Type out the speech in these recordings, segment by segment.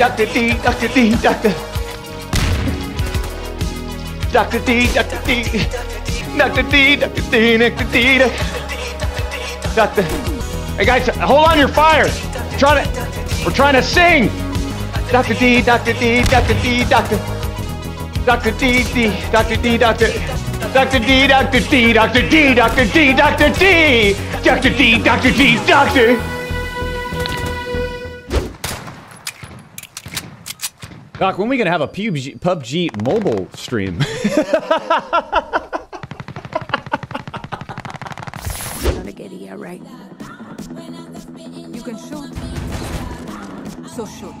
Dr. D, Dr. D, Dr. Dr. D, Dr. D, Dr. D, Dr. D, Dr. D, Dr. Hey guys, hold on your fire. Trying to, we're trying to sing. Dr. D, Dr. D, Dr. D, Dr. Dr. D, D, Dr. D, Dr. Dr. D, Dr. D, Dr. D, Dr. D, Dr. D, Dr. D, Dr. D, Dr. Doc, when are we gonna have a PUBG, PUBG mobile stream? Not a guerrilla right now. You can shoot. So shoot.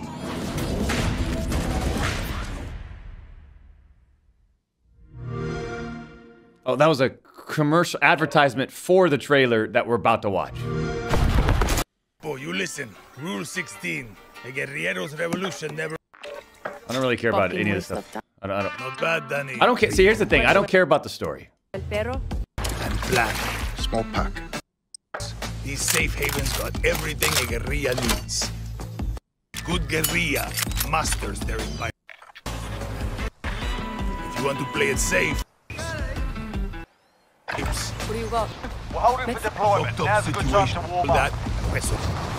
oh, that was a commercial advertisement for the trailer that we're about to watch. Boy, you listen. Rule 16. A guerrillero's revolution never... I don't really care about any of this stuff. I don't, I don't, Not bad, Dani. I don't care. See, here's the thing. I don't care about the story. El perro. And black. Small pack. These safe havens got everything a guerrilla needs. Good guerrilla masters their environment. If you want to play it safe... Tips. What do you got? We're holding for deployment. Now's a good time to warm up. that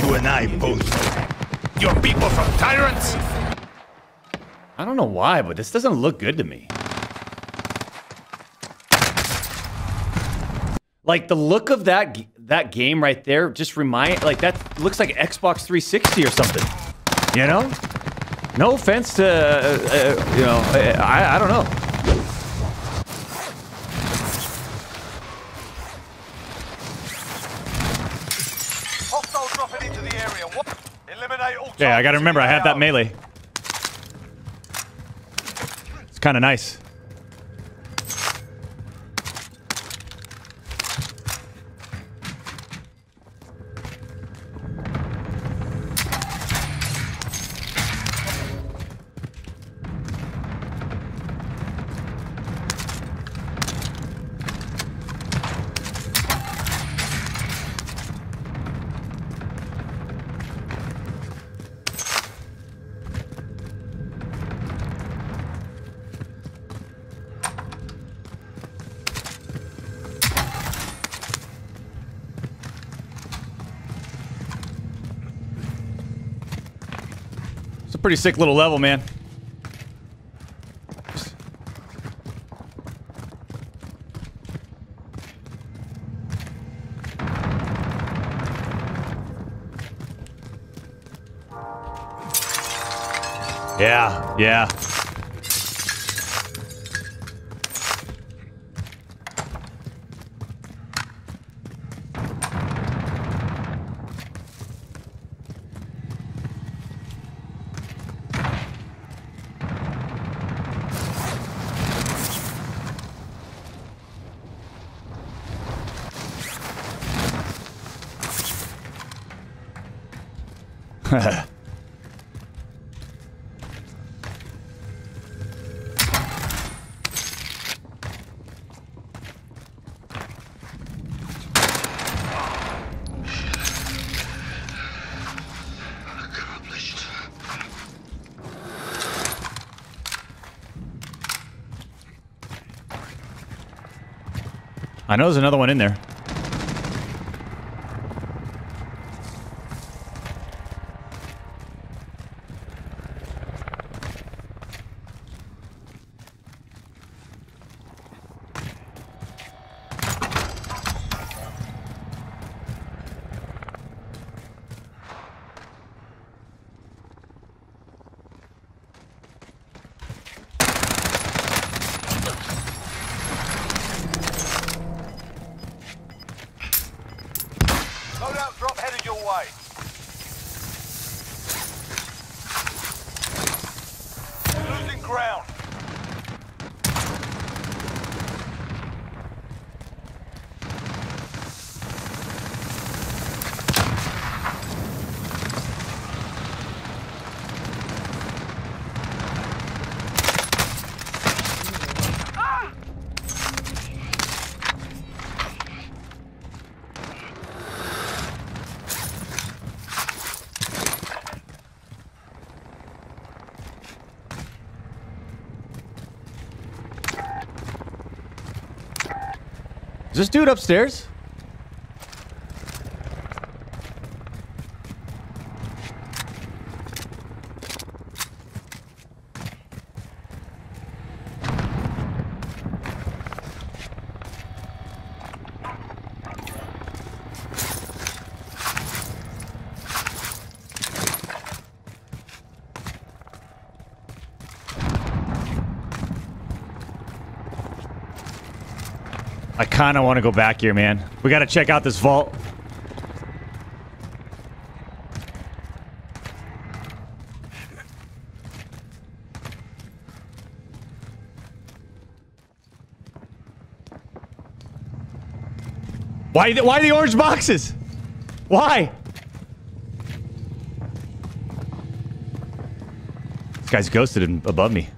You and I both. You're people from tyrants? I don't know why, but this doesn't look good to me. Like the look of that that game right there just remind like that looks like Xbox 360 or something. You know? No offense to uh, uh, you know I I don't know. Hostile dropping into the area. What? Eliminate all Yeah, I got to remember I have that melee. It's kind of nice. Pretty sick little level, man. Yeah, yeah. I know there's another one in there. light. This dude upstairs? Kind of want to go back here, man. We got to check out this vault. Why, why the orange boxes? Why? This guy's ghosted above me.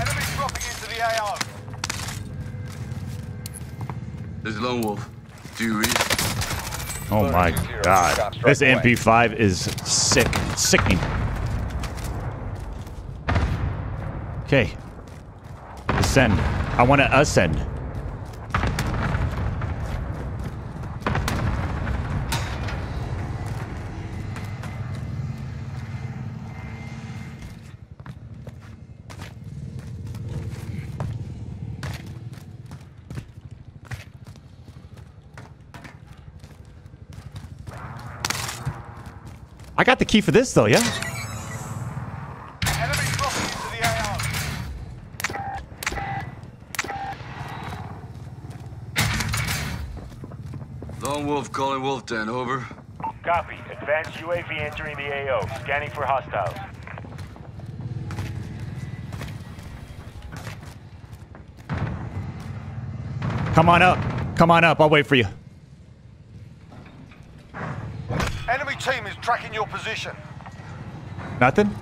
Enemy dropping into the AO. There's Lone Wolf. Do you read? Oh my god. This. MP5 is sick. Sickening. Okay. Ascend. I want to ascend. I got the key for this though, yeah? Enemy dropping into the AO. Lone Wolf calling Wolf Den, over. Copy. Advanced UAV entering the AO. Scanning for hostiles. Come on up. Come on up. I'll wait for you. Team is tracking your position. Nothing?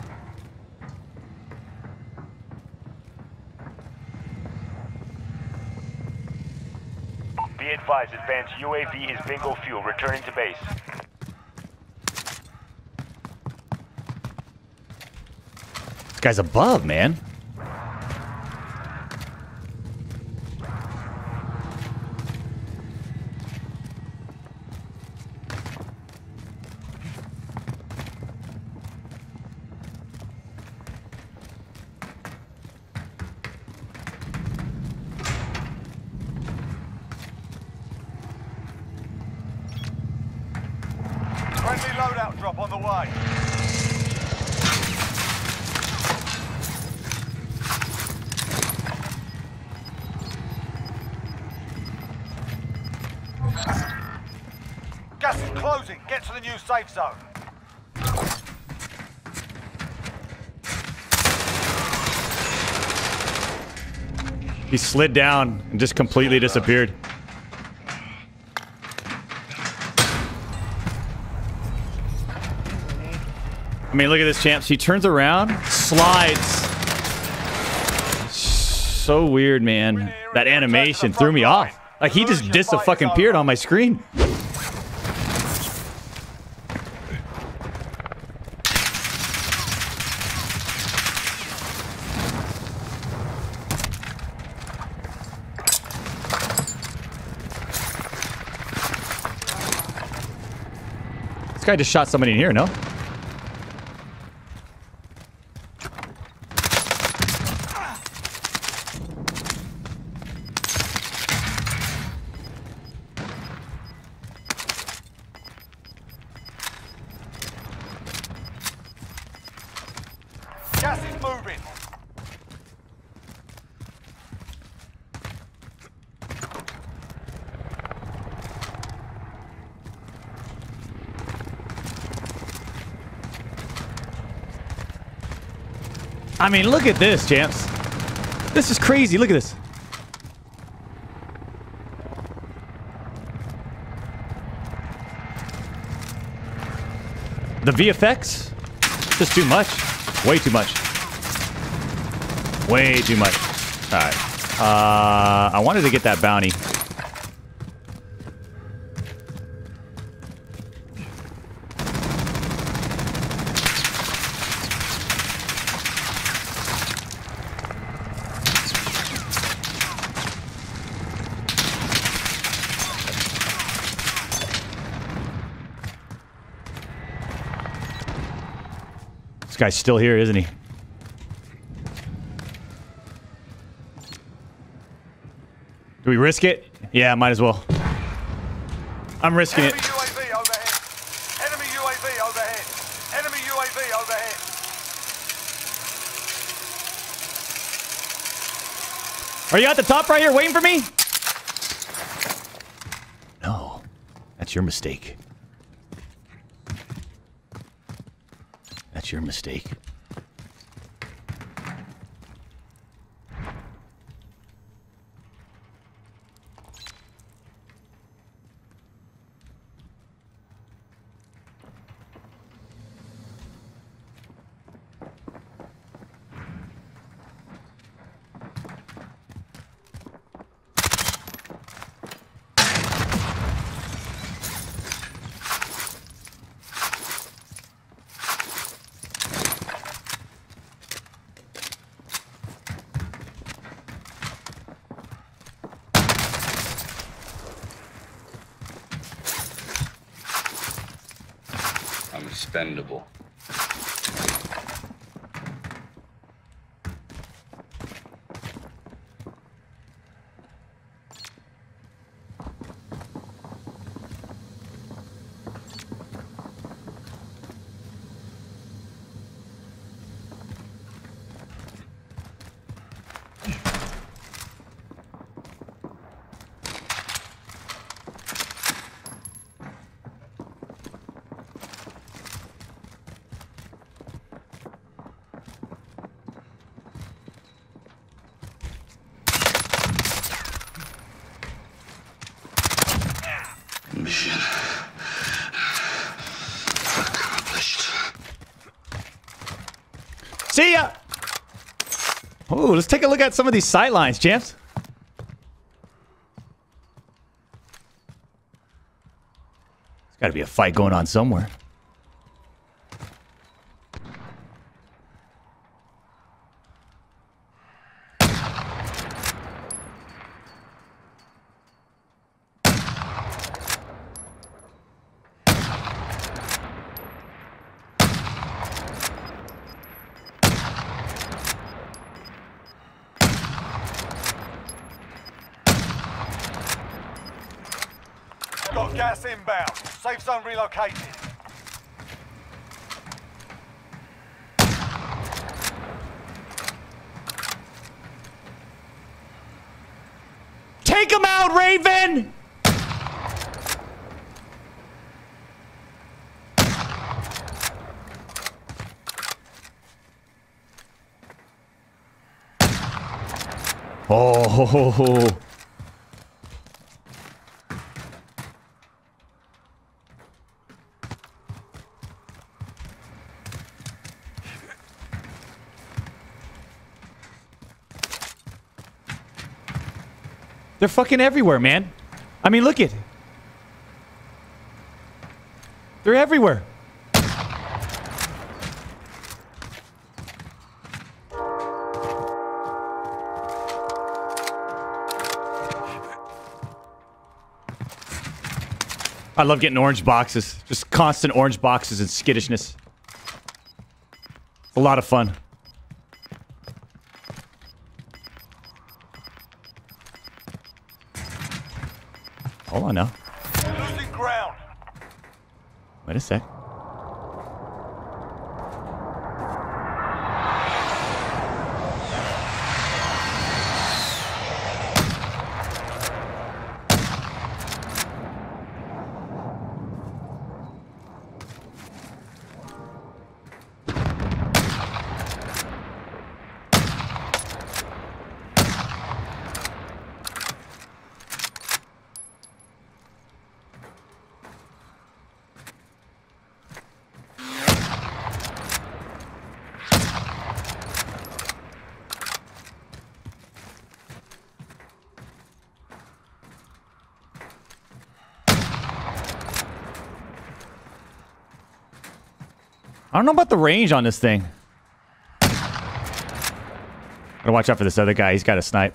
Be advised, advanced UAV is bingo fuel. Returning to base. This guy's above, man. Closing. Get to the new safe zone. He slid down and just completely disappeared. I mean, look at this, champs. He turns around, slides. So weird, man. That animation threw me off. Like he just dis a fucking appeared on my screen. Guy just shot somebody in here, no? I mean, look at this, champs. This is crazy. Look at this. The VFX? Just too much. Way too much. Way too much. Alright. Uh, I wanted to get that bounty. Guy's still here, isn't he? Do we risk it? Yeah, might as well. I'm risking Enemy it. UAV overhead. Enemy UAV overhead. Enemy UAV overhead. Are you at the top right here waiting for me? No. That's your mistake. Your mistake. I'm expendable. See ya! Oh, let's take a look at some of these sight lines, champs. There's got to be a fight going on somewhere. Got gas inbound. Safe zone relocated. Take him out, Raven! Oh, they're fucking everywhere, man. I mean, look it. They're everywhere. I love getting orange boxes. Just constant orange boxes and skittishness. It's a lot of fun. Wait a sec. I don't know about the range on this thing. Gotta watch out for this other guy. He's got a snipe.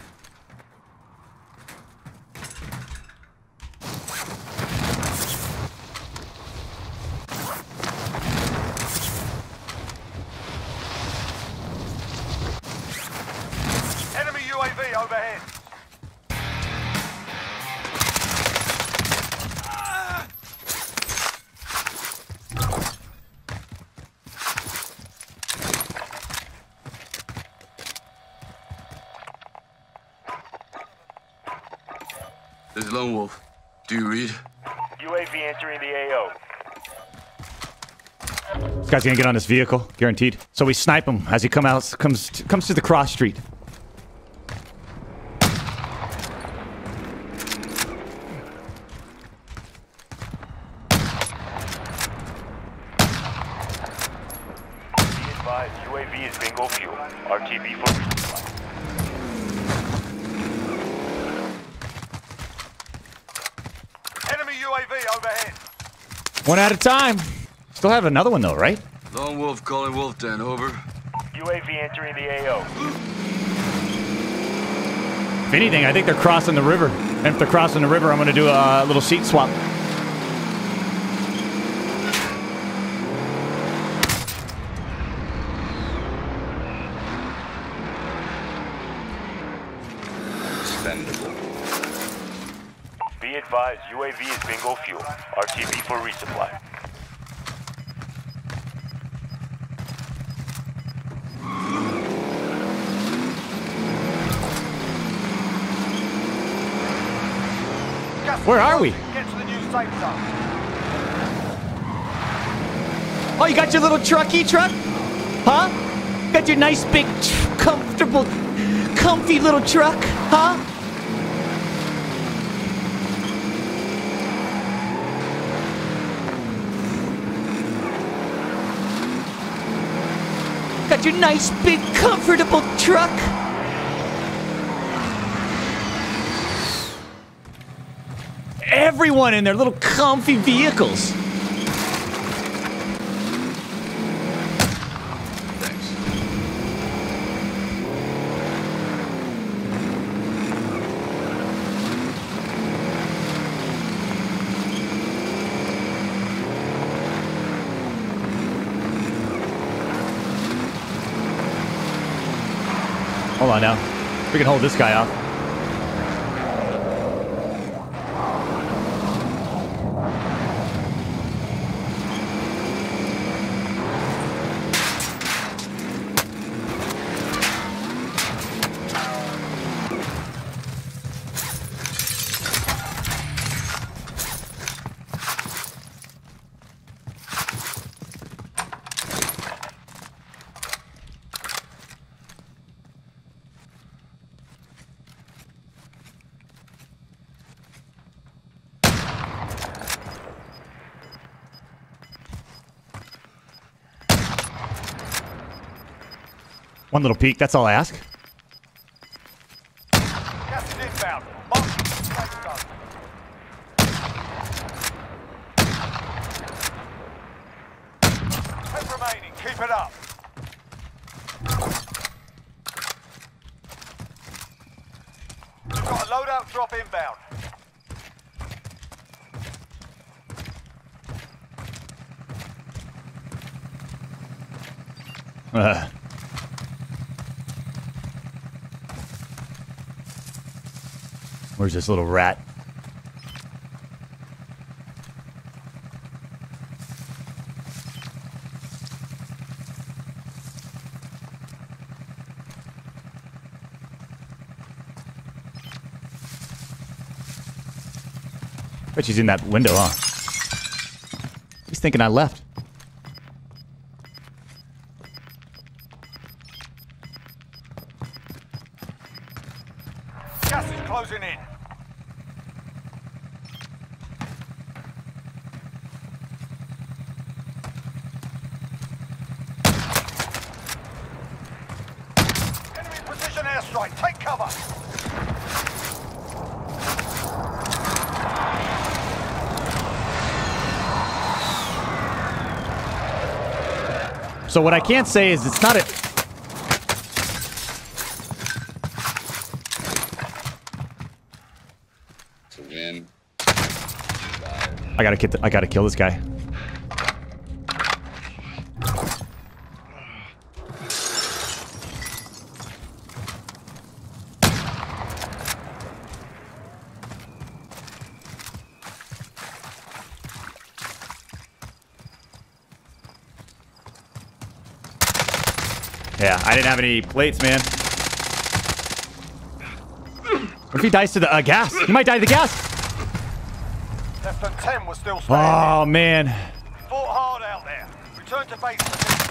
Lone Wolf. Do you read? UAV entering the AO. This guy's gonna get on this vehicle, guaranteed. So we snipe him as he come out, comes comes to the cross street. Be advised, UAV is bingo fuel. RTB for resupply. Enemy UAV overhead. One at a time. Still have another one though, right? Lone Wolf calling Wolf Den, over. UAV entering the AO. If anything, I think they're crossing the river. And if they're crossing the river, I'm gonna do a little seat swap. Be advised, UAV is bingo fuel. RTB for resupply. Where are we? Get to the new safe zone. Oh, you got your little trucky truck? Huh? Got your nice big, comfortable, comfy little truck? Huh? Got your nice big, comfortable truck? Everyone in their little comfy vehicles. Hold on now. We can hold this guy off. One little peek, that's all I ask. Gas is inbound. Mark the safe zone. Ten remaining. Keep it up. We've got a loadout drop inbound. Uh. Where's this little rat? Bet she's in that window, huh? He's thinking I left. Airstrike. Take cover. So what I can't say is it's not a. To win. I gotta. The, I gotta kill this guy. Yeah, I didn't have any plates, man. What if he dies to the uh, gas? He might die to the gas. Less than 10 was still standing. Oh man. Fought hard out there. Return to base.